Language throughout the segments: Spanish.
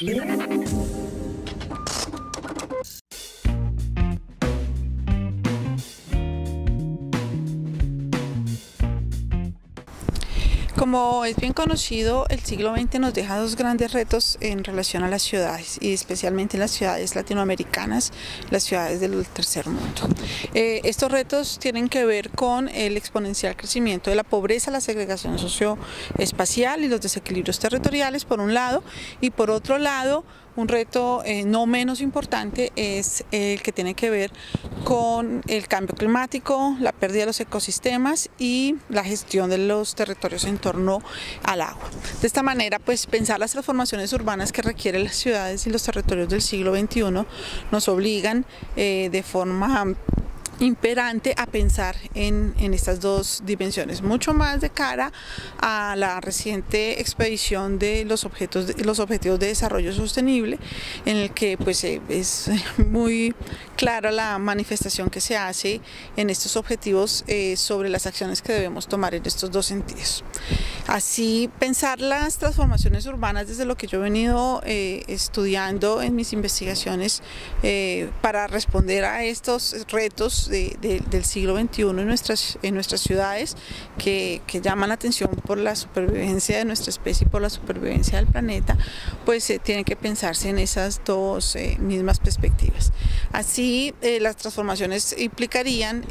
Thank you. Como es bien conocido, el siglo XX nos deja dos grandes retos en relación a las ciudades y especialmente en las ciudades latinoamericanas, las ciudades del tercer mundo. Eh, estos retos tienen que ver con el exponencial crecimiento de la pobreza, la segregación socioespacial y los desequilibrios territoriales por un lado y por otro lado un reto eh, no menos importante es el que tiene que ver con el cambio climático, la pérdida de los ecosistemas y la gestión de los territorios en torno al agua. De esta manera, pues pensar las transformaciones urbanas que requieren las ciudades y los territorios del siglo XXI nos obligan eh, de forma imperante a pensar en, estas dos dimensiones, mucho más de cara a la reciente expedición de los, objetos, los objetivos de desarrollo sostenible, en el que pues, eh, es muy clara la manifestación que se hace en estos objetivos eh, sobre las acciones que debemos tomar en estos dos sentidos. Así, pensar las transformaciones urbanas desde lo que yo he venido eh, estudiando en mis investigaciones para responder a estos retos del siglo XXI en nuestras, en nuestras ciudades que, llaman la atención por la supervivencia de nuestra especie y por la supervivencia del planeta, pues eh, tienen que pensarse en esas dos eh, mismas perspectivas. Así, eh, las transformaciones implicarían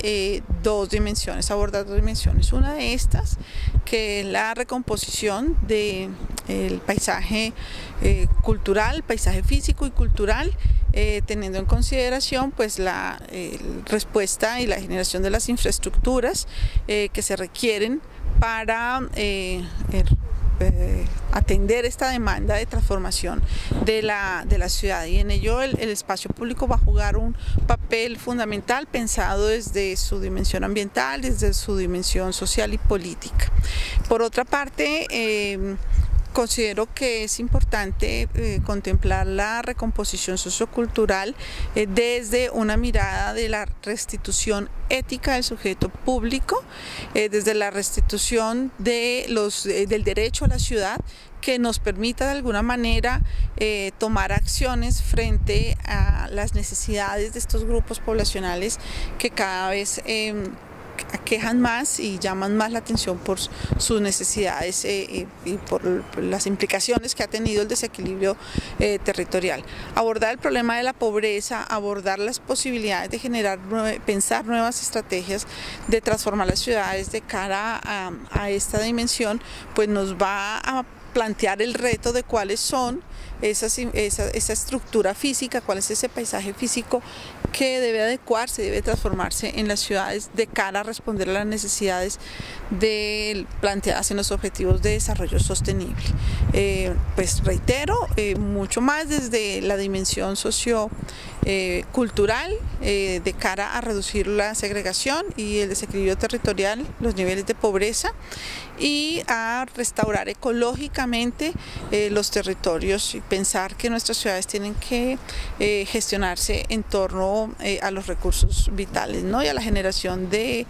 dos dimensiones, abordar dos dimensiones. Una de estas, que es la recomposición del paisaje cultural, paisaje físico y cultural, eh, teniendo en consideración pues la respuesta y la generación de las infraestructuras eh, que se requieren para eh, er, atender esta demanda de transformación de la, de la ciudad y en ello el, el, espacio público va a jugar un papel fundamental pensado desde su dimensión ambiental, desde su dimensión social y política. Por otra parte, Considero que es importante eh, contemplar la recomposición sociocultural eh, desde una mirada de la restitución ética del sujeto público, eh, desde la restitución de los, del derecho a la ciudad que nos permita de alguna manera tomar acciones frente a las necesidades de estos grupos poblacionales que cada vez em, aquejan más y llaman más la atención por sus necesidades eh, y por las implicaciones que ha tenido el desequilibrio eh, territorial. Abordar el problema de la pobreza, abordar las posibilidades de generar, pensar nuevas estrategias de transformar las ciudades de cara a esta dimensión, pues nos va a plantear el reto de cuáles son esa, esa, estructura física, cuál es ese paisaje físico que debe adecuarse, debe transformarse en las ciudades de cara a responder a las necesidades de, planteadas en los objetivos de desarrollo sostenible. Eh, pues reitero, eh, mucho más desde la dimensión sociocultural eh, de cara a reducir la segregación y el desequilibrio territorial, los niveles de pobreza y a restaurar ecológicamente los territorios pensar que nuestras ciudades tienen que eh, gestionarse en torno eh, a los recursos vitales ¿no? y a la generación de,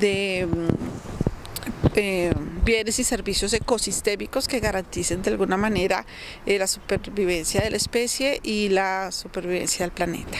mm, eh, bienes y servicios ecosistémicos que garanticen de alguna manera la supervivencia de la especie y la supervivencia del planeta.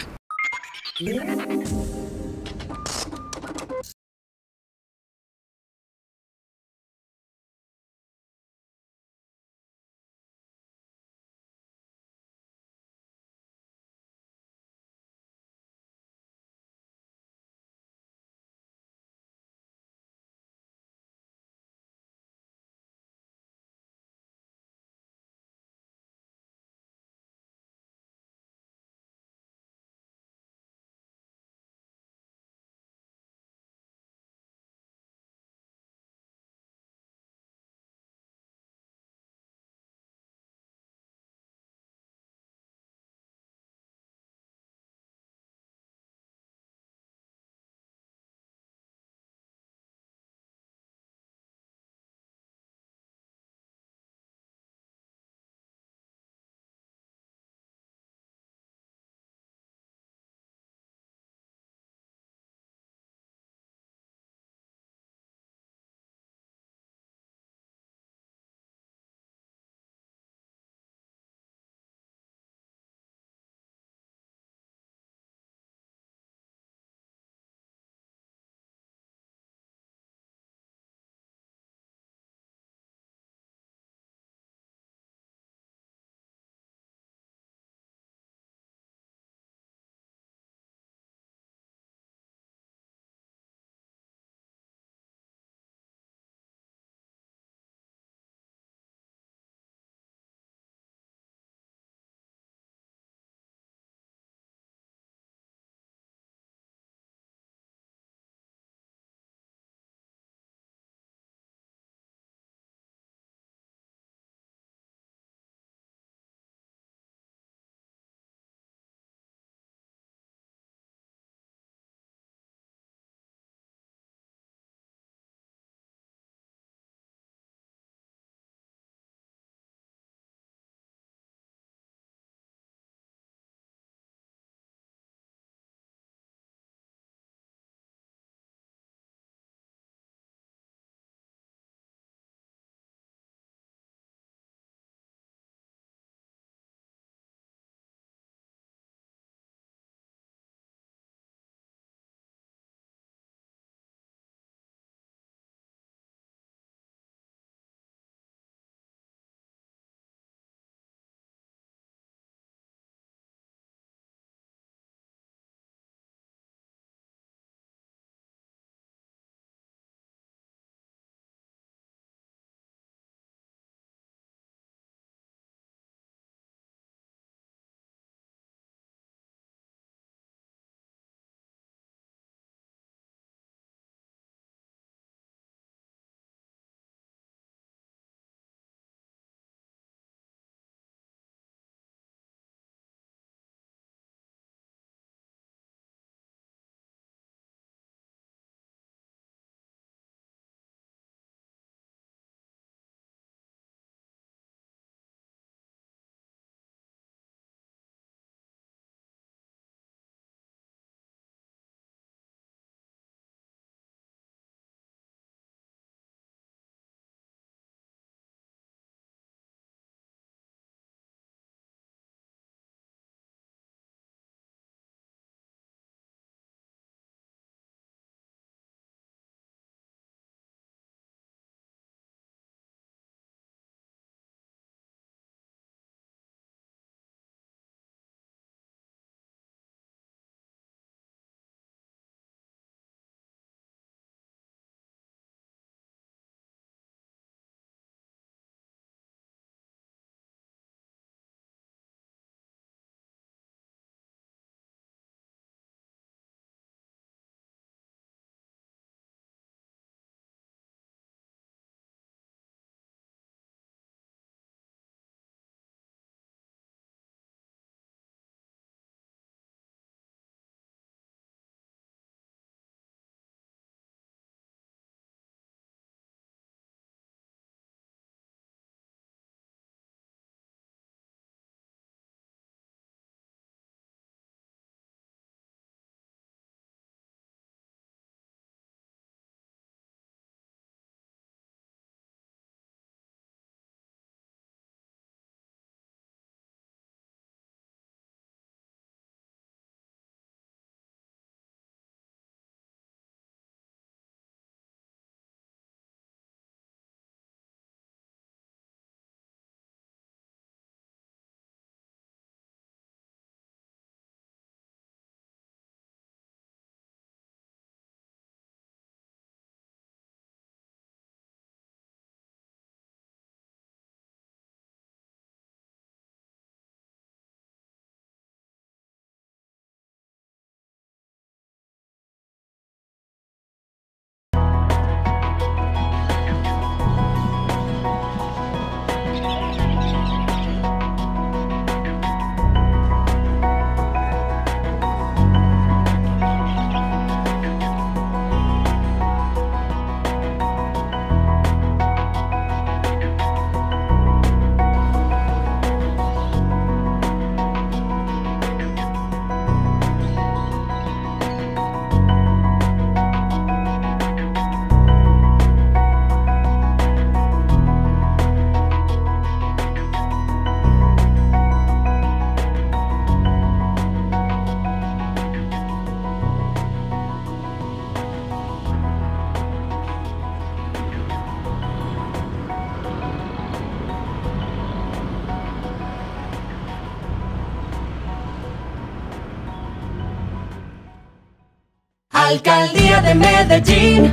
Alcaldía de Medellín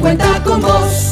cuenta con vos.